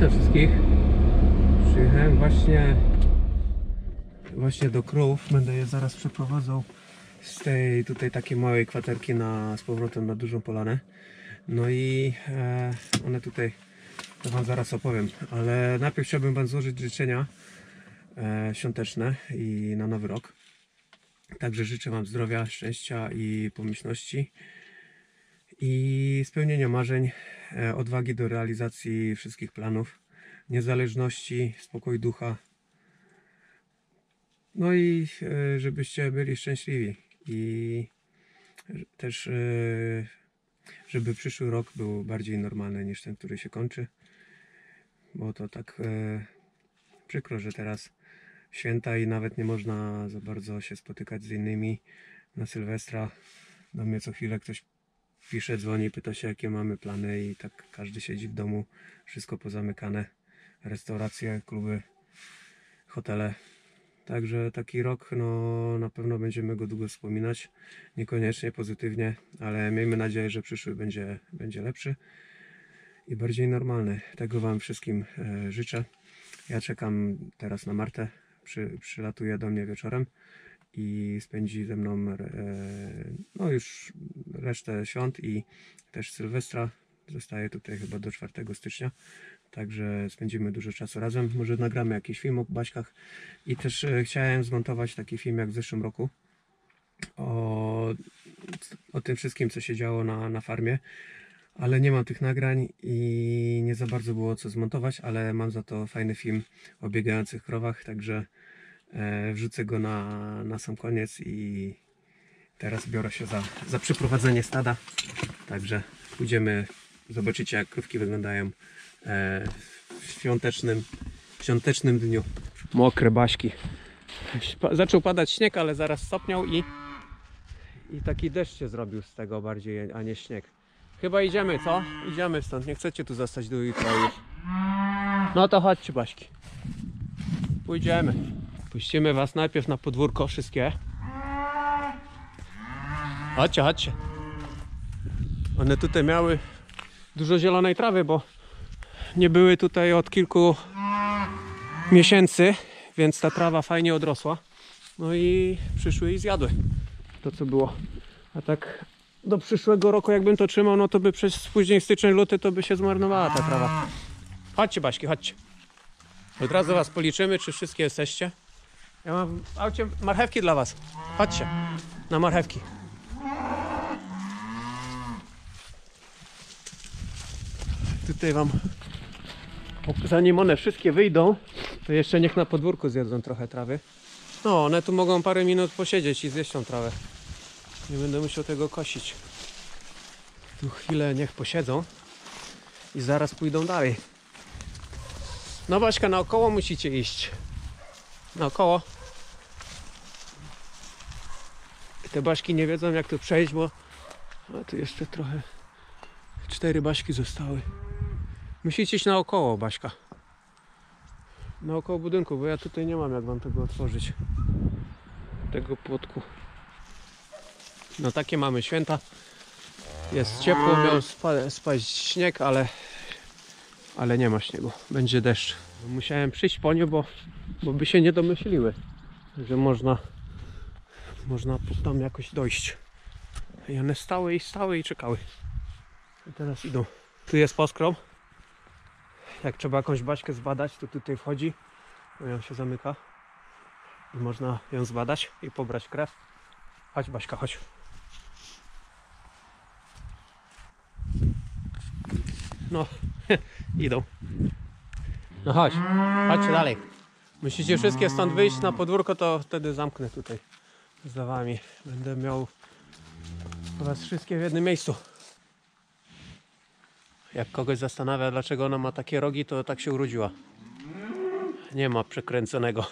Witam wszystkich. Przyjechałem właśnie właśnie do krów. Będę je zaraz przeprowadzał z tej tutaj takiej małej kwaterki na, z powrotem na dużą polanę. No i e, one tutaj to wam zaraz opowiem, ale najpierw chciałbym wam złożyć życzenia e, świąteczne i na nowy rok. Także życzę wam zdrowia, szczęścia i pomyślności i spełnienia marzeń, e, odwagi do realizacji wszystkich planów, niezależności, spokoju ducha. No i e, żebyście byli szczęśliwi i też e, żeby przyszły rok był bardziej normalny niż ten, który się kończy. Bo to tak przykro, że teraz święta i nawet nie można za bardzo się spotykać z innymi na Sylwestra. Do mnie co chwilę ktoś pisze, dzwoni, pyta się jakie mamy plany i tak każdy siedzi w domu, wszystko pozamykane, restauracje, kluby, hotele. Także taki rok, no na pewno będziemy go długo wspominać, niekoniecznie pozytywnie, ale miejmy nadzieję, że przyszły będzie, będzie lepszy i bardziej normalny. Tego Wam wszystkim e, życzę. Ja czekam teraz na Martę, przy, przylatuje do mnie wieczorem i spędzi ze mną e, no już resztę świąt i też Sylwestra. Zostaje tutaj chyba do 4 stycznia, także spędzimy dużo czasu razem. Może nagramy jakiś film o Baśkach i też e, chciałem zmontować taki film jak w zeszłym roku o, o tym wszystkim, co się działo na, na farmie. Ale nie mam tych nagrań i nie za bardzo było co zmontować, ale mam za to fajny film o biegających krowach, także wrzucę go na, na sam koniec i teraz biorę się za, za przyprowadzenie stada. Także pójdziemy, zobaczycie jak krówki wyglądają e, w świątecznym, świątecznym dniu. Mokre baśki. Zaczął padać śnieg, ale zaraz stopniał i, i taki deszcz się zrobił z tego bardziej, a nie śnieg. Chyba idziemy, co? Idziemy stąd, nie chcecie tu zostać do jutra już. No to chodźcie Baśki. Pójdziemy. Puścimy was najpierw na podwórko wszystkie. Chodźcie, chodźcie. One tutaj miały dużo zielonej trawy, bo nie były tutaj od kilku miesięcy, więc ta trawa fajnie odrosła. No i przyszły i zjadły to, co było. A tak do przyszłego roku, jakbym to trzymał, no to by przez później styczeń, luty to by się zmarnowała ta trawa. Chodźcie, Baśki, chodźcie. Od razu was policzymy, czy wszystkie jesteście. Ja mam w aucie marchewki dla was. Chodźcie, na marchewki. Tutaj wam, zanim one wszystkie wyjdą, to jeszcze niech na podwórku zjedzą trochę trawy. No, one tu mogą parę minut posiedzieć i zjeść tą trawę. Nie będę musiał tego kosić. Tu chwilę niech posiedzą i zaraz pójdą dalej. No Baśka, naokoło musicie iść. Naokoło. Te Baśki nie wiedzą jak tu przejść, bo a tu jeszcze trochę cztery Baśki zostały. Musicie iść naokoło, Baśka. Naokoło budynku, bo ja tutaj nie mam jak wam tego otworzyć. Tego płotku. No takie mamy święta. Jest ciepło, miał spa spaść śnieg, ale, ale nie ma śniegu. Będzie deszcz. Musiałem przyjść po nie, bo, bo by się nie domyśliły, że można, można tam jakoś dojść. I one stały i stały i czekały. I teraz idą. Tu jest poskrom. Jak trzeba jakąś baśkę zbadać, to tutaj wchodzi. bo ją się zamyka. I można ją zbadać i pobrać krew. Chodź Baśka, chodź. No, idą. No chodź, chodźcie dalej. Musicie wszystkie stąd wyjść na podwórko, to wtedy zamknę tutaj za wami. Będę miał was wszystkie w jednym miejscu. Jak kogoś zastanawia, dlaczego ona ma takie rogi, to tak się urodziła. Nie ma przekręconego.